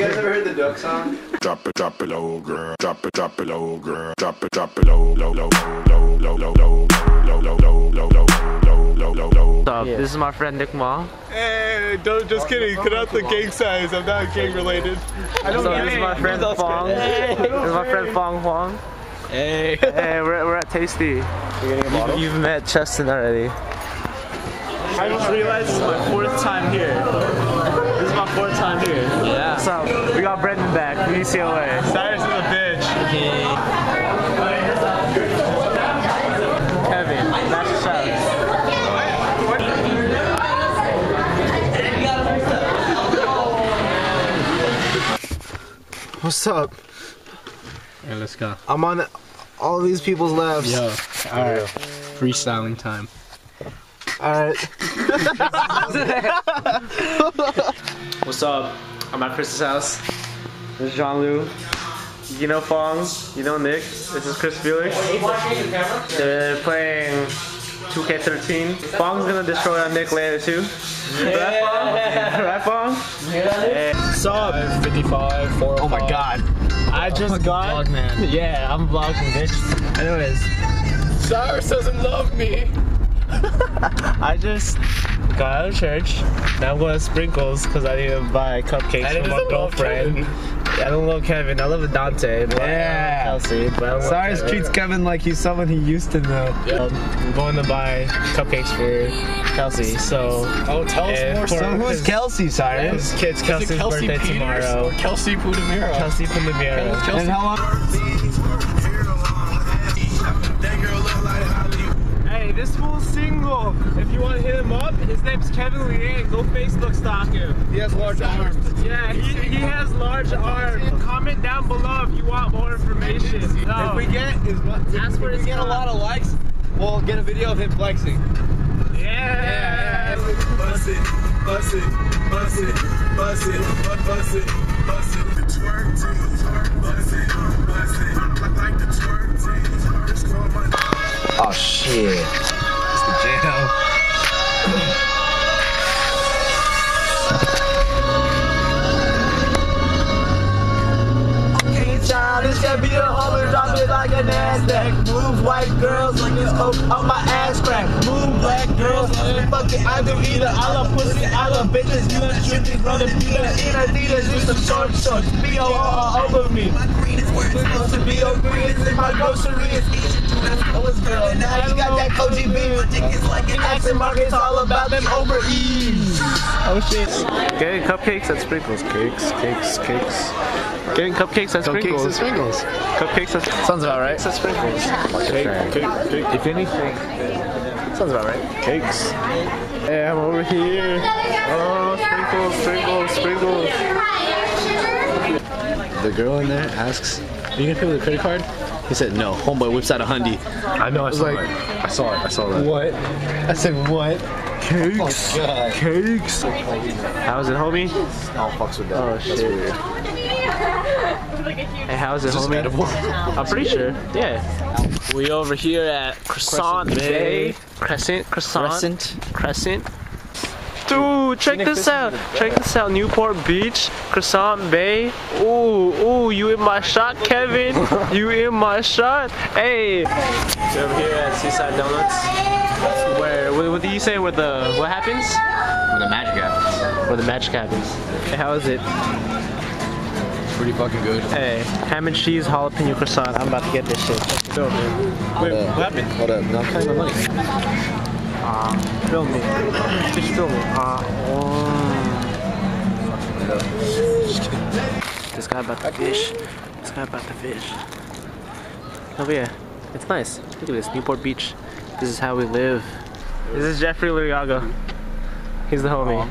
guys ever heard the Duck song? Drop it, drop it low, girl. Drop it, drop it low, girl. Drop it, drop it low, low, low, low, low, low, low, low, low, low, low, low, low, low, low, low, low. What's up? This is my friend Nick Ma. Hey, don't, just kidding. Cut out the gang signs. I'm not gang related. I So this is my friend Fong. This is my friend Fong Huang. Hey. Hey, we're, we're at Tastea. You're getting a bottle? You've met Cheston already. I just realized this is my fourth time here. This is my fourth time here. Yeah. Up? We got Brendan back from UCLA. Cyrus is a bitch. Kevin, that's a. What's up? Yeah, let's go. I'm on all these people's laps. Yo, alright. Freestyling time. Alright. What's up? I'm at Chris's house. This is Jean Lu. You know Fong. You know Nick. This is Chris Felix. They're playing 2K13. Fong's gonna destroy on Nick later too. Right, Fong? Right, Fong? Yeah. Sub 55, 4 Oh my god. I just got. Vlog man. Yeah, I'm vlogging, bitch. Anyways, Cyrus doesn't love me. I just got out of church. Now I'm going to Sprinkles because I need to buy cupcakes for my girlfriend. I don't love Kevin. I love Dante. But Yeah. I love Kelsey. But I don't Cyrus treats Kevin like he's someone he used to know. Um, I'm going to buy cupcakes for Kelsey. So Oh, tell us more, So who's Kelsey, Cyrus? it's kid's Is it Kelsey's Kelsey birthday Peters tomorrow. or Kelsey Pudamira? Kelsey from. Kelsey And how long? You want to hit him up, his name's Kevin Liang. Go Facebook stalk him. He has large arms. Yeah, he, he has large arms. Comment down below if you want more information. If we oh. get is what? Ask If we get a lot of likes, we'll get a video of him flexing. Yeah. Bust it, bust it, bust it, bust it, bust it, bust it. The twerk team, bust it, bust it. I like the twerk team. Just call my Oh shit. White girls like it's coke on my ass crack girls in the bucket. I do either. I love pussy. I love bitches. You love drinking from the Peter. In Adidas, just some short shorts. B.O. over me. Oh, oh, shit. Getting cupcakes and sprinkles. Cakes, cakes, cakes. Getting cupcakes and sprinkles. Cupcakes and sprinkles. Cupcakes and sprinkles. Sounds about right. Cupcakes and sprinkles. Cake, cake, cake. If anything. Sounds about right. Cakes. Hey, I'm over here. Oh, sprinkles, sprinkles, sprinkles. The girl in there asks, Are you gonna pay with a credit card? He said, No. Homeboy whips out a hundy. I know, I saw like- it. I saw it, I saw that. What? I said what? Cakes. Oh, God. Cakes. How's it, homie? I'll fucks with that. Oh, shit. Hey, how's it, homie? I'm pretty sure. Yeah. We over here at Croissant Bay. Crescent. Croissant. Crescent. Crescent. Dude, check this out. Check this out. Newport Beach, Croissant Bay. Ooh, ooh, you in my shot, Kevin? You in my shot? Hey. We're over here at Seaside Donuts. Where, what, what do you say? Where the, what happens? When the magic happens. Where the magic happens. Hey, how is it? Pretty fucking good. Hey, ham and cheese jalapeno croissant. I'm about to get this shit. Let's go, man. Wait, what happened? Hold up. Now I'm counting my money. Ah, film me. Just film me. Ah, oh. This guy about to fish. This guy about to fish. Oh yeah, it's nice. Look at this, Newport Beach. This is how we live. This is Jeffrey Luriaga. He's the homie.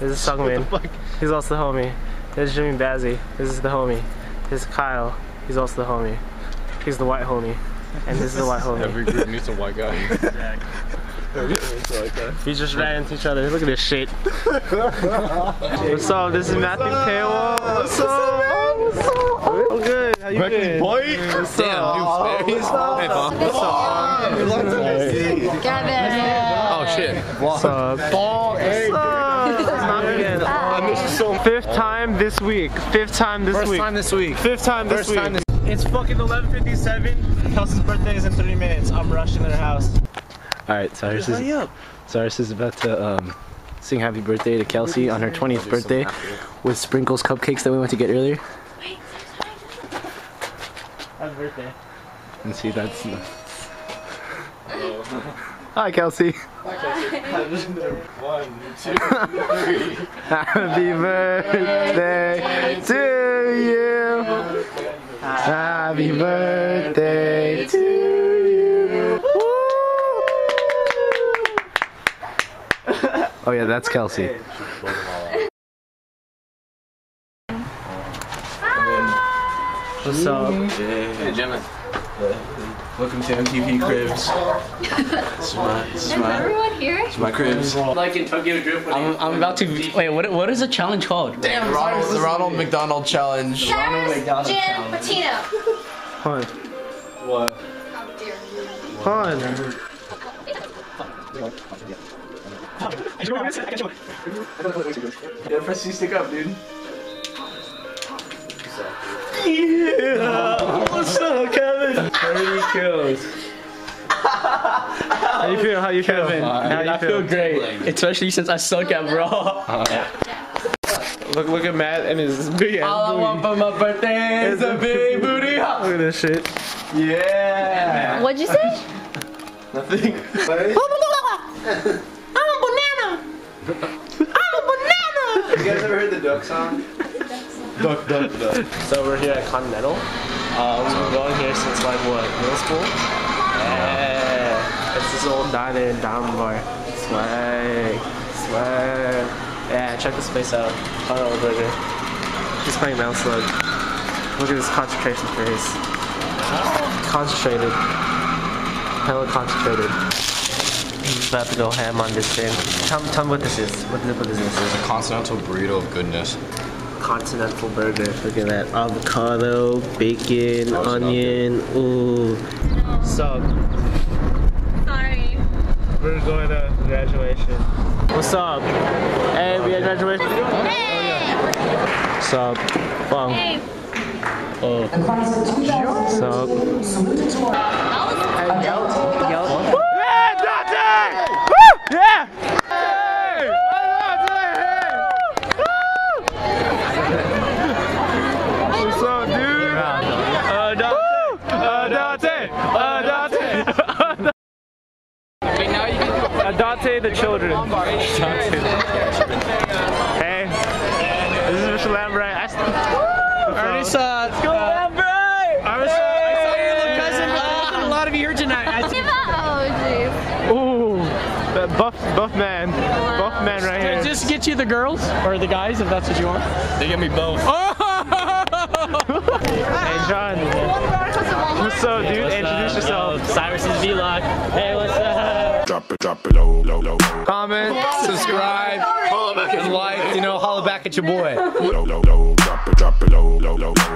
This is Sungmin. He's also the homie. This is Jimmy Bazzi. This is the homie. This is Kyle. He's also the homie. He's the white homie. And this is the white homie. Every group needs a white guy. We just ran into each other. Look at this shit. What's up? This is Matthew Paywall. What's up? What's up? I'm good. How you been? What's up? Hey, Paul. What's up? Oh, shit. What's up? What's up? Again. Fifth time this week. Fifth time this First week. time this week. Fifth time this First week. time this- It's fucking 11:57. Kelsey's birthday is in 30 minutes. I'm rushing to their house. All right, Cyrus is Hurry up. Cyrus is about to um, sing happy birthday to Kelsey on her 20th birthday with sprinkles cupcakes that we went to get earlier. Happy birthday. And see, that's. Hi, Kelsey. Hi. One, two, three. Happy birthday to you. Happy birthday to you. Oh yeah, that's Kelsey. What's up? Hey, gentlemen. Welcome to MTV Cribs. This is my, this is Is my, everyone here? this is my cribs. Like in Tokyo Drift. I'm, I'm about to. Wait, what? What is the challenge called? The Ronald, the Ronald McDonald Challenge. Cyrus Jim Batino. Fun. How dare you. Fun. Yeah, press C stick up, dude. What's up, Kevin? 30 kills. How you feel? How you feel? How you I feel great, especially since I suck at bro. Look, look at Matt and his big ass All I booty. want for my birthday is a big booty. Look at this shit. Yeah. What'd you say? Nothing. I'm a banana. I'm a banana. You guys ever heard the Duck song? Duck, duck, duck. So we're here at Continental. Uh, we've been going here since like what, middle school? Yeah. It's this old diner and down bar. Swag. Swag. Yeah, check this place out. Continental Burger. He's playing Mouse Slug. Look at his concentration face. Concentrated. Hella concentrated. He's about to go ham on this thing. Tell, tell me what this is. What, what is this? It's a continental burrito of goodness. Continental burger. Look at that. Avocado, bacon, onion. Ooh. So, Sorry. we're going to graduation. What's up? Hey, we had graduation. Hey! What's up? Bong. Hey! Oh. What's up? Yeah, Dante! Woo! Yeah! Hey! What's up, dude? Uh, Dante! Uh, Dante! Uh, Dante! Uh, Dante the children. Dante. Hey, this is Mr. Lambright. I st- Ernest, uh, let's go, Lambright. I was- cousin, cousin, a lot of you here tonight. I Give up. Oh. Ooh, that buff, buff man, buff man right here. just get you the girls or the guys if that's what you want. They get me both. Hey, John. What's up, dude? Introduce yourself. Cyrus's vlog. Hey, what's up? Drop it, drop it low, low, low, Comment, subscribe, like, you know, holla back at your boy. low, low, low. Drop it, drop it low, low, low, low.